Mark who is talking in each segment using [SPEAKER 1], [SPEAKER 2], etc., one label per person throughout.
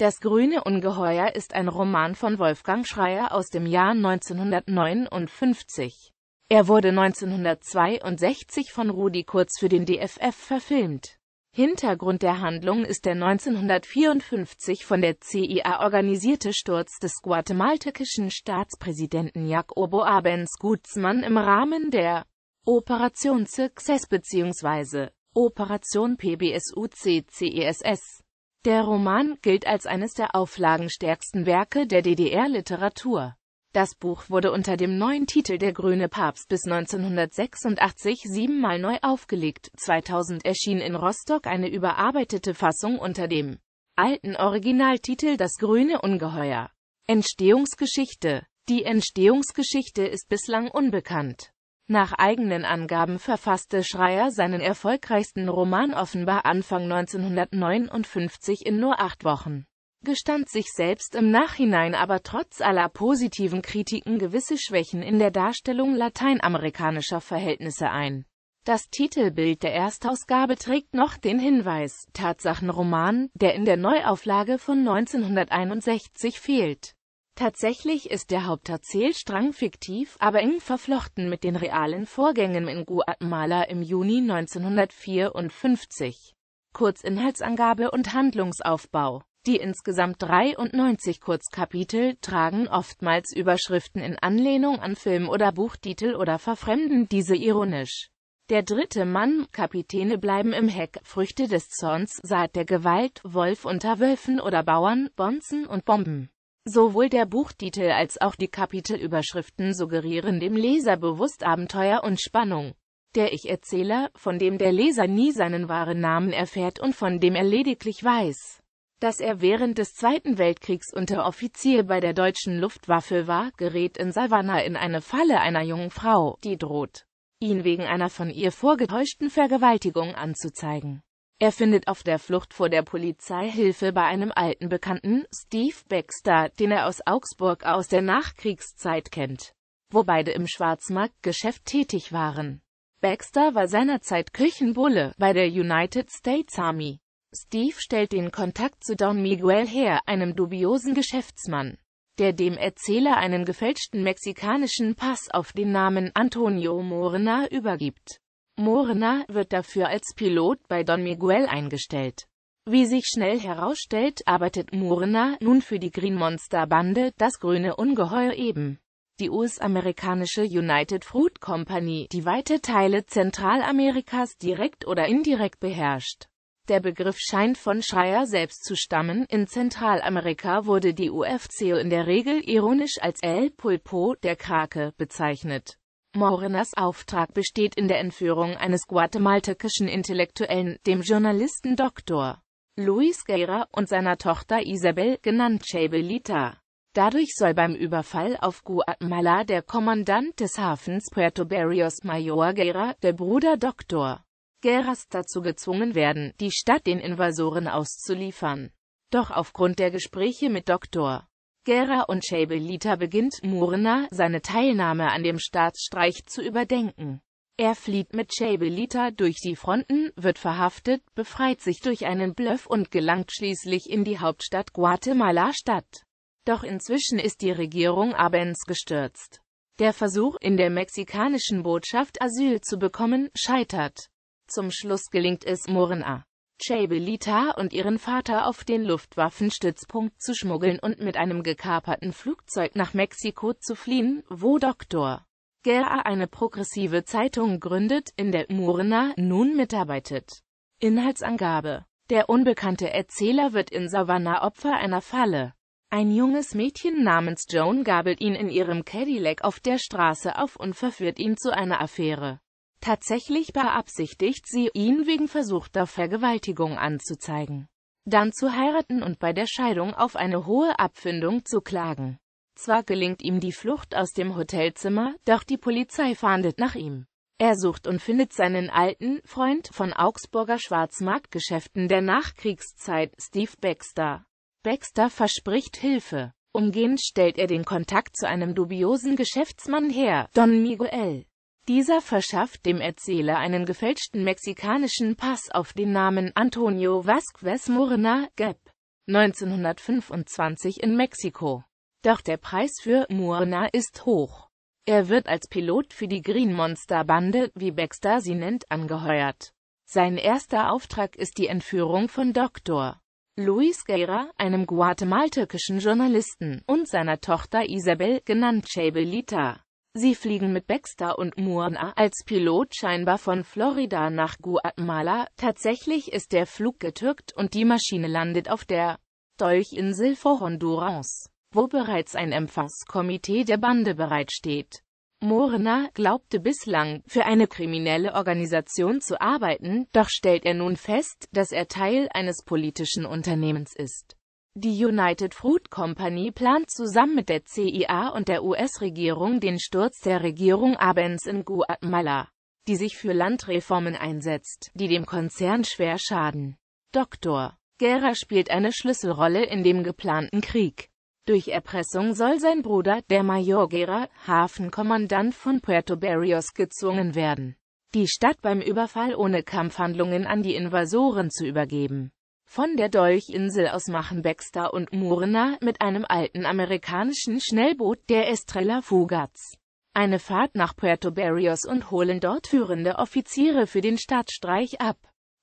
[SPEAKER 1] Das grüne Ungeheuer ist ein Roman von Wolfgang Schreyer aus dem Jahr 1959. Er wurde 1962 von Rudi Kurz für den DFF verfilmt. Hintergrund der Handlung ist der 1954 von der CIA organisierte Sturz des guatemaltekischen Staatspräsidenten Jacobo Arbenz Guzman im Rahmen der Operation Success bzw. Operation PBSUC-CESS. Der Roman gilt als eines der auflagenstärksten Werke der DDR-Literatur. Das Buch wurde unter dem neuen Titel Der grüne Papst bis 1986 siebenmal neu aufgelegt. 2000 erschien in Rostock eine überarbeitete Fassung unter dem alten Originaltitel Das grüne Ungeheuer. Entstehungsgeschichte Die Entstehungsgeschichte ist bislang unbekannt. Nach eigenen Angaben verfasste Schreyer seinen erfolgreichsten Roman offenbar Anfang 1959 in nur acht Wochen gestand sich selbst im Nachhinein aber trotz aller positiven Kritiken gewisse Schwächen in der Darstellung lateinamerikanischer Verhältnisse ein. Das Titelbild der Erstausgabe trägt noch den Hinweis Tatsachenroman, der in der Neuauflage von 1961 fehlt. Tatsächlich ist der Haupterzählstrang fiktiv, aber eng verflochten mit den realen Vorgängen in Guatemala im Juni 1954. Kurzinhaltsangabe und Handlungsaufbau die insgesamt 93 Kurzkapitel tragen oftmals Überschriften in Anlehnung an Film- oder Buchtitel oder verfremden diese ironisch. Der dritte Mann, Kapitäne bleiben im Heck, Früchte des Zorns, Saat der Gewalt, Wolf unter Wölfen oder Bauern, Bonzen und Bomben. Sowohl der Buchtitel als auch die Kapitelüberschriften suggerieren dem Leser bewusst Abenteuer und Spannung. Der Ich-Erzähler, von dem der Leser nie seinen wahren Namen erfährt und von dem er lediglich weiß, dass er während des Zweiten Weltkriegs Unteroffizier bei der deutschen Luftwaffe war, gerät in Savannah in eine Falle einer jungen Frau, die droht, ihn wegen einer von ihr vorgetäuschten Vergewaltigung anzuzeigen. Er findet auf der Flucht vor der Polizei Hilfe bei einem alten Bekannten, Steve Baxter, den er aus Augsburg aus der Nachkriegszeit kennt, wo beide im Schwarzmarktgeschäft tätig waren. Baxter war seinerzeit Küchenbulle bei der United States Army. Steve stellt den Kontakt zu Don Miguel her, einem dubiosen Geschäftsmann, der dem Erzähler einen gefälschten mexikanischen Pass auf den Namen Antonio Morena übergibt. Morena wird dafür als Pilot bei Don Miguel eingestellt. Wie sich schnell herausstellt, arbeitet Morena nun für die Green Monster Bande, das grüne Ungeheuer eben. Die US-amerikanische United Fruit Company, die weite Teile Zentralamerikas direkt oder indirekt beherrscht. Der Begriff scheint von Schreyer selbst zu stammen, in Zentralamerika wurde die UFC in der Regel ironisch als El Pulpo, der Krake, bezeichnet. Morenas Auftrag besteht in der Entführung eines guatemaltekischen Intellektuellen, dem Journalisten Dr. Luis Guerra, und seiner Tochter Isabel, genannt Chabelita. Dadurch soll beim Überfall auf Guatemala der Kommandant des Hafens Puerto Barrios Mayor Guerra, der Bruder Dr. Geras dazu gezwungen werden, die Stadt den Invasoren auszuliefern. Doch aufgrund der Gespräche mit Dr. Gera und Chabelita beginnt Murna, seine Teilnahme an dem Staatsstreich zu überdenken. Er flieht mit Chabelita durch die Fronten, wird verhaftet, befreit sich durch einen Bluff und gelangt schließlich in die Hauptstadt Guatemala-Stadt. Doch inzwischen ist die Regierung Abens gestürzt. Der Versuch, in der mexikanischen Botschaft Asyl zu bekommen, scheitert. Zum Schluss gelingt es Morna, Chabelita und ihren Vater auf den Luftwaffenstützpunkt zu schmuggeln und mit einem gekaperten Flugzeug nach Mexiko zu fliehen, wo Dr. Guerra eine progressive Zeitung gründet, in der Morna nun mitarbeitet. Inhaltsangabe Der unbekannte Erzähler wird in Savannah Opfer einer Falle. Ein junges Mädchen namens Joan gabelt ihn in ihrem Cadillac auf der Straße auf und verführt ihn zu einer Affäre. Tatsächlich beabsichtigt sie, ihn wegen versuchter Vergewaltigung anzuzeigen, dann zu heiraten und bei der Scheidung auf eine hohe Abfindung zu klagen. Zwar gelingt ihm die Flucht aus dem Hotelzimmer, doch die Polizei fahndet nach ihm. Er sucht und findet seinen alten Freund von Augsburger Schwarzmarktgeschäften der Nachkriegszeit, Steve Baxter. Baxter verspricht Hilfe. Umgehend stellt er den Kontakt zu einem dubiosen Geschäftsmann her, Don Miguel. Dieser verschafft dem Erzähler einen gefälschten mexikanischen Pass auf den Namen Antonio Vasquez Morena, Gap. 1925 in Mexiko. Doch der Preis für Murna ist hoch. Er wird als Pilot für die Green Monster Bande, wie Baxter sie nennt, angeheuert. Sein erster Auftrag ist die Entführung von Dr. Luis Guerra, einem guatemaltekischen Journalisten, und seiner Tochter Isabel, genannt Chabelita. Sie fliegen mit Baxter und Murna als Pilot scheinbar von Florida nach Guatemala. Tatsächlich ist der Flug getürkt und die Maschine landet auf der Dolchinsel vor Honduras, wo bereits ein Empfangskomitee der Bande bereitsteht. Morena glaubte bislang, für eine kriminelle Organisation zu arbeiten, doch stellt er nun fest, dass er Teil eines politischen Unternehmens ist. Die United Fruit Company plant zusammen mit der CIA und der US-Regierung den Sturz der Regierung Abens in Guatemala, die sich für Landreformen einsetzt, die dem Konzern schwer schaden. Dr. Guerra spielt eine Schlüsselrolle in dem geplanten Krieg. Durch Erpressung soll sein Bruder, der Major Guerra, Hafenkommandant von Puerto Barrios gezwungen werden, die Stadt beim Überfall ohne Kampfhandlungen an die Invasoren zu übergeben. Von der Dolchinsel aus machen Baxter und Murna mit einem alten amerikanischen Schnellboot der Estrella Fugaz eine Fahrt nach Puerto Barrios und holen dort führende Offiziere für den Stadtstreich ab.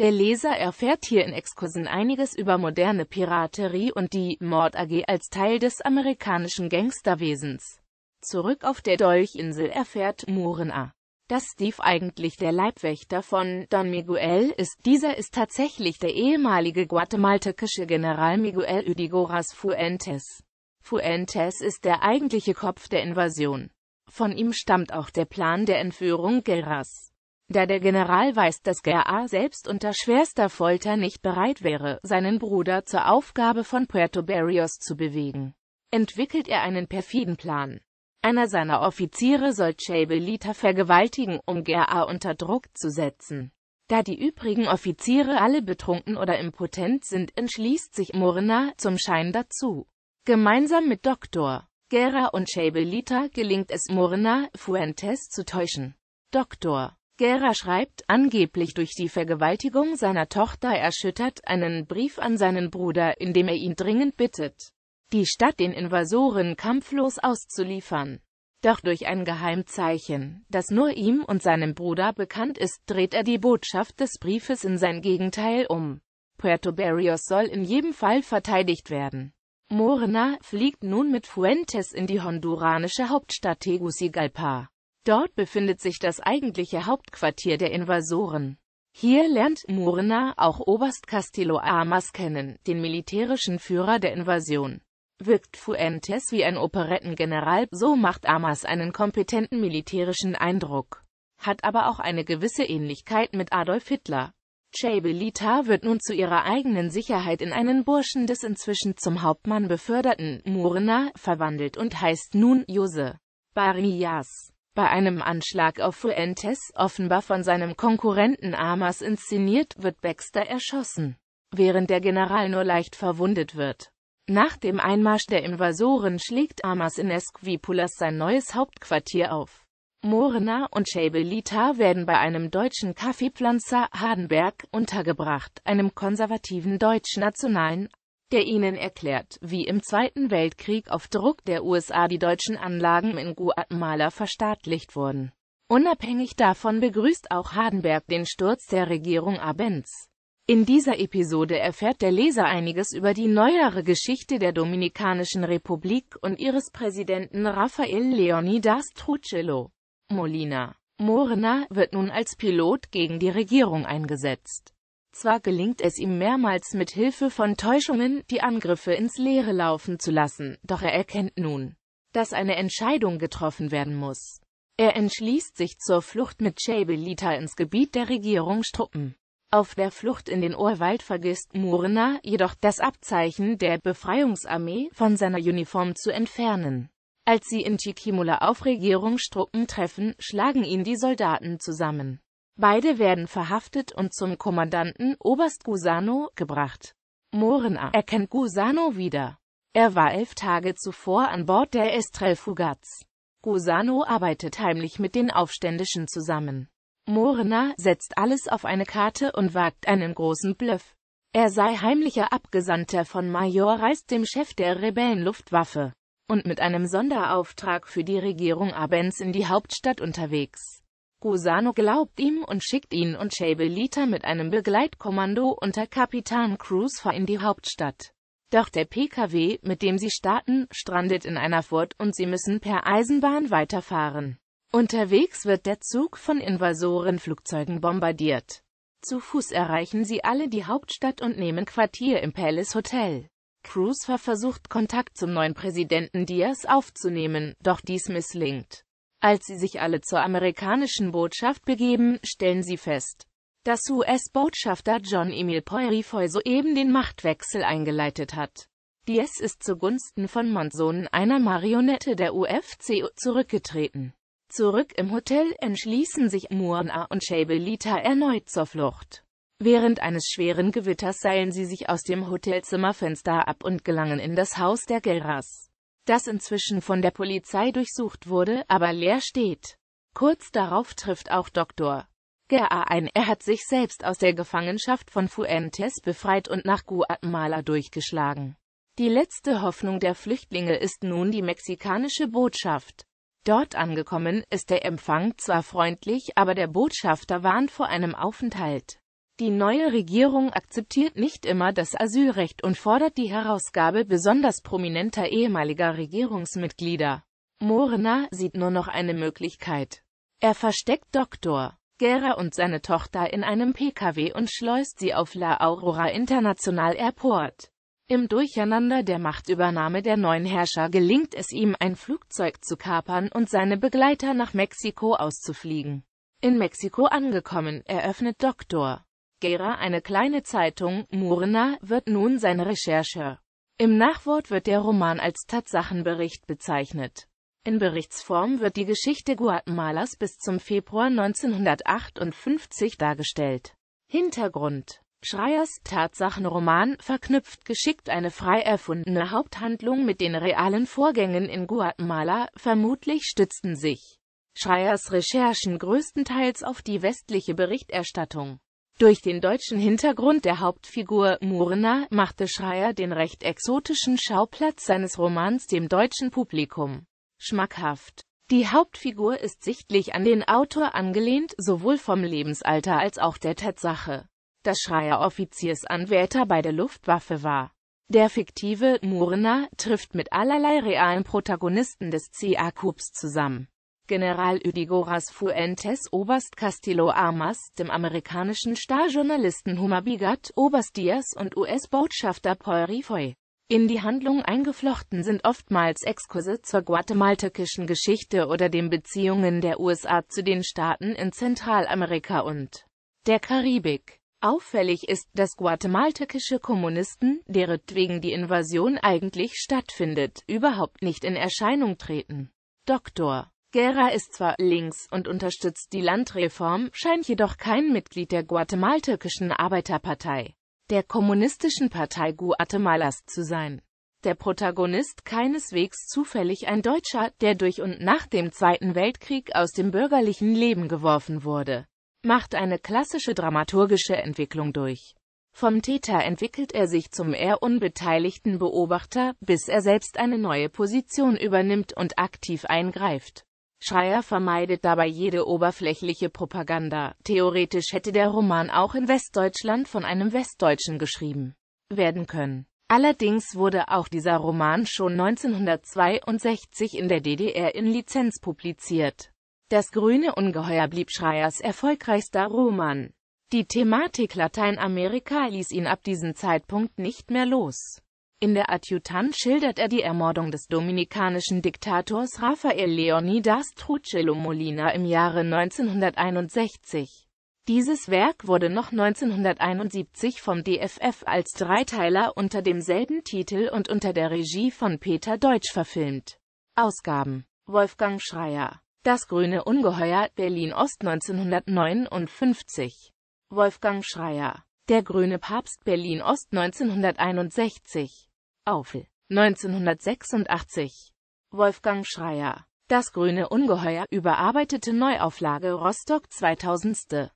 [SPEAKER 1] Der Leser erfährt hier in Exkursen einiges über moderne Piraterie und die Mord AG als Teil des amerikanischen Gangsterwesens. Zurück auf der Dolchinsel erfährt Murna, dass Steve eigentlich der Leibwächter von Don Miguel ist. Dieser ist tatsächlich der ehemalige guatemaltekische General Miguel Udigoras Fuentes. Fuentes ist der eigentliche Kopf der Invasion. Von ihm stammt auch der Plan der Entführung Guerras. Da der General weiß, dass Guerra selbst unter schwerster Folter nicht bereit wäre, seinen Bruder zur Aufgabe von Puerto Barrios zu bewegen, entwickelt er einen perfiden Plan. Einer seiner Offiziere soll Chabelita vergewaltigen, um Gera unter Druck zu setzen. Da die übrigen Offiziere alle betrunken oder impotent sind, entschließt sich Murna zum Schein dazu. Gemeinsam mit Dr. Gera und Chabelita gelingt es Murna, Fuentes zu täuschen. Dr. Gera schreibt, angeblich durch die Vergewaltigung seiner Tochter erschüttert, einen Brief an seinen Bruder, in dem er ihn dringend bittet, die Stadt den Invasoren kampflos auszuliefern. Doch durch ein Geheimzeichen, das nur ihm und seinem Bruder bekannt ist, dreht er die Botschaft des Briefes in sein Gegenteil um. Puerto Barrios soll in jedem Fall verteidigt werden. Morena fliegt nun mit Fuentes in die honduranische Hauptstadt Tegucigalpa. Dort befindet sich das eigentliche Hauptquartier der Invasoren. Hier lernt Morena auch Oberst Castillo Armas kennen, den militärischen Führer der Invasion wirkt Fuentes wie ein Operettengeneral, so macht Amas einen kompetenten militärischen Eindruck, hat aber auch eine gewisse Ähnlichkeit mit Adolf Hitler. Chabelita wird nun zu ihrer eigenen Sicherheit in einen Burschen des inzwischen zum Hauptmann beförderten Murna verwandelt und heißt nun Jose Barillas. Bei einem Anschlag auf Fuentes, offenbar von seinem Konkurrenten Amas inszeniert, wird Baxter erschossen, während der General nur leicht verwundet wird. Nach dem Einmarsch der Invasoren schlägt Amas in Esquipulas sein neues Hauptquartier auf. Morena und Chabelita werden bei einem deutschen Kaffeepflanzer, Hardenberg, untergebracht, einem konservativen deutsch-nationalen, der ihnen erklärt, wie im Zweiten Weltkrieg auf Druck der USA die deutschen Anlagen in Guatemala verstaatlicht wurden. Unabhängig davon begrüßt auch Hardenberg den Sturz der Regierung Abens. In dieser Episode erfährt der Leser einiges über die neuere Geschichte der Dominikanischen Republik und ihres Präsidenten Rafael Leonidas Trujillo. Molina Morena wird nun als Pilot gegen die Regierung eingesetzt. Zwar gelingt es ihm mehrmals mit Hilfe von Täuschungen, die Angriffe ins Leere laufen zu lassen, doch er erkennt nun, dass eine Entscheidung getroffen werden muss. Er entschließt sich zur Flucht mit Chabelita ins Gebiet der Regierungstruppen. Auf der Flucht in den Urwald vergisst Murna jedoch das Abzeichen der Befreiungsarmee von seiner Uniform zu entfernen. Als sie in Chiquimula auf Regierungstruppen treffen, schlagen ihn die Soldaten zusammen. Beide werden verhaftet und zum Kommandanten Oberst Gusano gebracht. Morena erkennt Gusano wieder. Er war elf Tage zuvor an Bord der Estrel Fugaz. Gusano arbeitet heimlich mit den Aufständischen zusammen. Morena setzt alles auf eine Karte und wagt einen großen Bluff. Er sei heimlicher Abgesandter von Major Reis, dem Chef der Rebellenluftwaffe, und mit einem Sonderauftrag für die Regierung Abens in die Hauptstadt unterwegs. Gusano glaubt ihm und schickt ihn und Chabelita mit einem Begleitkommando unter Kapitan Cruz vor in die Hauptstadt. Doch der PKW, mit dem sie starten, strandet in einer Furt und sie müssen per Eisenbahn weiterfahren. Unterwegs wird der Zug von Invasorenflugzeugen bombardiert. Zu Fuß erreichen sie alle die Hauptstadt und nehmen Quartier im Palace Hotel. Cruz versucht Kontakt zum neuen Präsidenten Diaz aufzunehmen, doch dies misslingt. Als sie sich alle zur amerikanischen Botschaft begeben, stellen sie fest, dass US-Botschafter John Emil Poirifoy soeben den Machtwechsel eingeleitet hat. Diaz ist zugunsten von Monson, einer Marionette der UFC, zurückgetreten. Zurück im Hotel entschließen sich Murna und Chabelita erneut zur Flucht. Während eines schweren Gewitters seilen sie sich aus dem Hotelzimmerfenster ab und gelangen in das Haus der Guerras, das inzwischen von der Polizei durchsucht wurde, aber leer steht. Kurz darauf trifft auch Dr. Guerra ein, er hat sich selbst aus der Gefangenschaft von Fuentes befreit und nach Guatemala durchgeschlagen. Die letzte Hoffnung der Flüchtlinge ist nun die mexikanische Botschaft. Dort angekommen, ist der Empfang zwar freundlich, aber der Botschafter warnt vor einem Aufenthalt. Die neue Regierung akzeptiert nicht immer das Asylrecht und fordert die Herausgabe besonders prominenter ehemaliger Regierungsmitglieder. Morena sieht nur noch eine Möglichkeit. Er versteckt Dr. Guerra und seine Tochter in einem PKW und schleust sie auf La Aurora International Airport. Im Durcheinander der Machtübernahme der neuen Herrscher gelingt es ihm, ein Flugzeug zu kapern und seine Begleiter nach Mexiko auszufliegen. In Mexiko angekommen, eröffnet Dr. Guerra eine kleine Zeitung, Murna wird nun sein Recherche. Im Nachwort wird der Roman als Tatsachenbericht bezeichnet. In Berichtsform wird die Geschichte Guatemalas bis zum Februar 1958 dargestellt. Hintergrund Schreiers Tatsachenroman verknüpft geschickt eine frei erfundene Haupthandlung mit den realen Vorgängen in Guatemala, vermutlich stützten sich Schreiers Recherchen größtenteils auf die westliche Berichterstattung. Durch den deutschen Hintergrund der Hauptfigur Murna machte Schreier den recht exotischen Schauplatz seines Romans dem deutschen Publikum schmackhaft. Die Hauptfigur ist sichtlich an den Autor angelehnt, sowohl vom Lebensalter als auch der Tatsache dass Schreier Offiziersanwärter bei der Luftwaffe war. Der fiktive Murna trifft mit allerlei realen Protagonisten des CA-Coups zusammen. General Udigoras Fuentes, Oberst Castillo Armas, dem amerikanischen Starjournalisten Huma Bigat, Oberst Diaz und US-Botschafter Paul Rifoy. In die Handlung eingeflochten sind oftmals Exkurse zur guatemaltekischen Geschichte oder den Beziehungen der USA zu den Staaten in Zentralamerika und der Karibik. Auffällig ist, dass guatemaltekische Kommunisten, deretwegen die Invasion eigentlich stattfindet, überhaupt nicht in Erscheinung treten. Dr. Guerra ist zwar links und unterstützt die Landreform, scheint jedoch kein Mitglied der guatemaltekischen Arbeiterpartei, der Kommunistischen Partei Guatemalas zu sein. Der Protagonist keineswegs zufällig ein Deutscher, der durch und nach dem Zweiten Weltkrieg aus dem bürgerlichen Leben geworfen wurde macht eine klassische dramaturgische Entwicklung durch. Vom Täter entwickelt er sich zum eher unbeteiligten Beobachter, bis er selbst eine neue Position übernimmt und aktiv eingreift. Schreier vermeidet dabei jede oberflächliche Propaganda. Theoretisch hätte der Roman auch in Westdeutschland von einem Westdeutschen geschrieben werden können. Allerdings wurde auch dieser Roman schon 1962 in der DDR in Lizenz publiziert. Das grüne Ungeheuer blieb Schreiers erfolgreichster Roman. Die Thematik Lateinamerika ließ ihn ab diesem Zeitpunkt nicht mehr los. In der Adjutant schildert er die Ermordung des dominikanischen Diktators Rafael Leonidas Trujillo Molina im Jahre 1961. Dieses Werk wurde noch 1971 vom DFF als Dreiteiler unter demselben Titel und unter der Regie von Peter Deutsch verfilmt. Ausgaben Wolfgang Schreier das grüne Ungeheuer, Berlin-Ost 1959. Wolfgang Schreier. Der grüne Papst, Berlin-Ost 1961. Aufel. 1986. Wolfgang Schreier. Das grüne Ungeheuer, überarbeitete Neuauflage Rostock 2000.